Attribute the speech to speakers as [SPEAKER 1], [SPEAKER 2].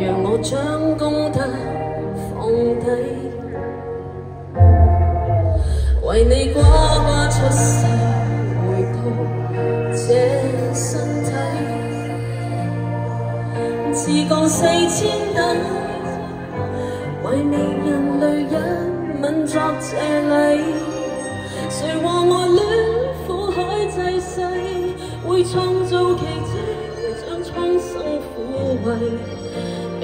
[SPEAKER 1] 让我
[SPEAKER 2] 将功德放低，为你挂挂出世，回报这身体。自降四千等，为你人类一吻作谢礼。谁话爱恋苦海济世，会创造奇迹，将苍生抚慰。